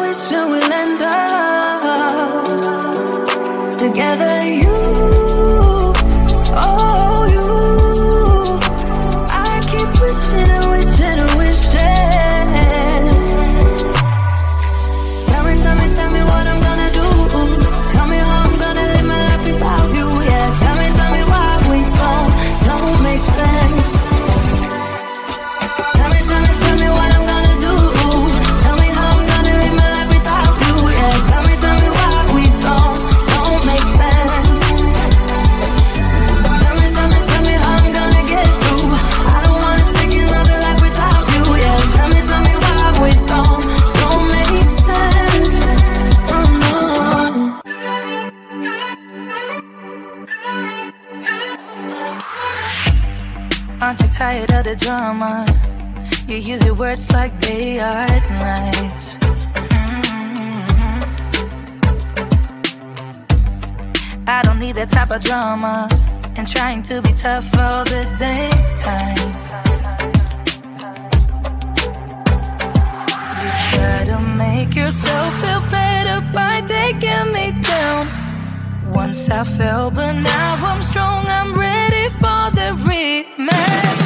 wish it will end up the drama. You use your words like they are knives. Mm-hmm. I don't need that type of drama. And trying to be tough all the damn time. You try to make yourself feel better by taking me down. Once I fell, but now I'm strong. I'm ready for the rematch.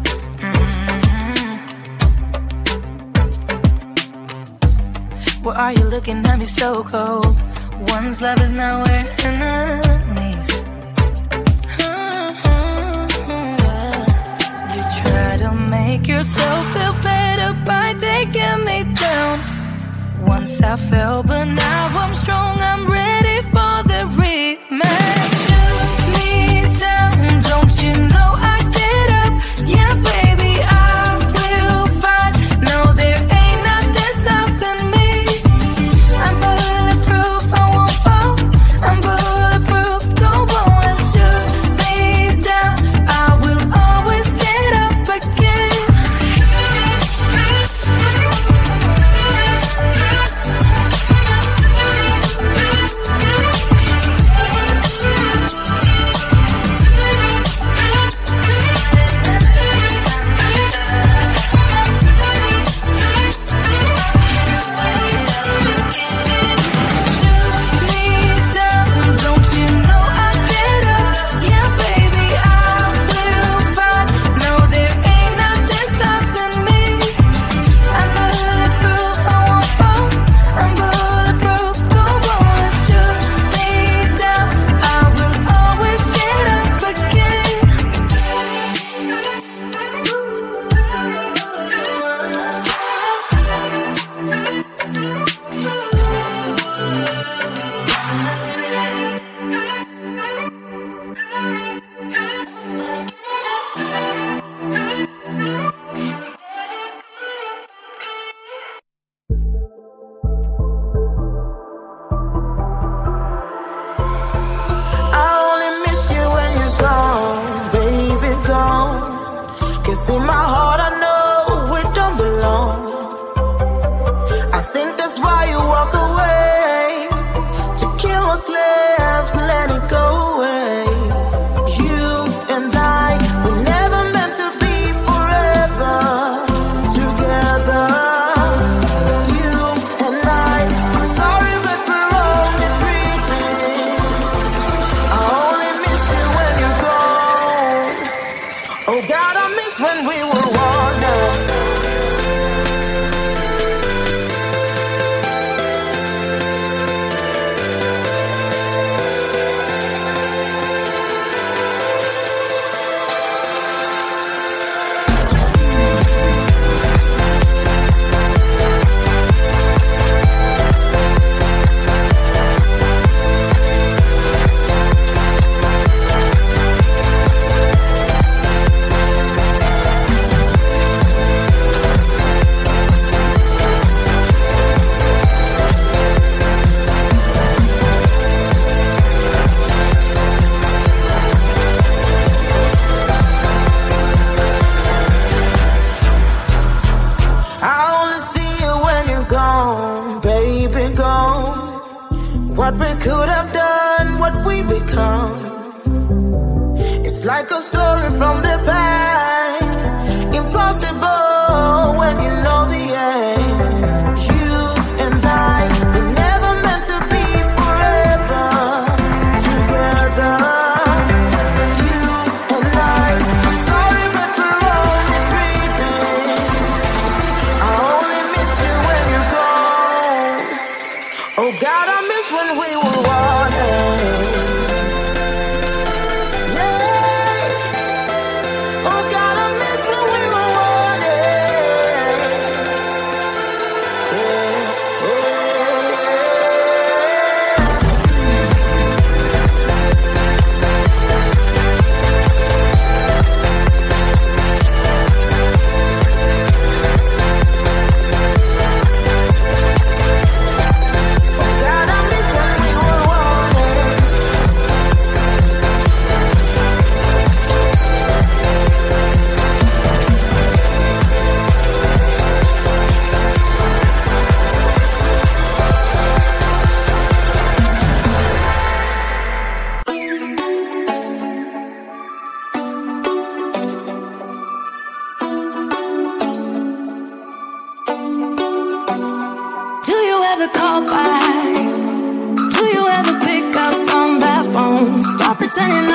Why are you looking at me so cold? One's love is nowhere in the enemies. Uh-huh. You try to make yourself feel better by taking me down. Once I fell, but now I'm strong. I'm ready. could have done nobody. Do you ever pick up on that phone? Stop pretending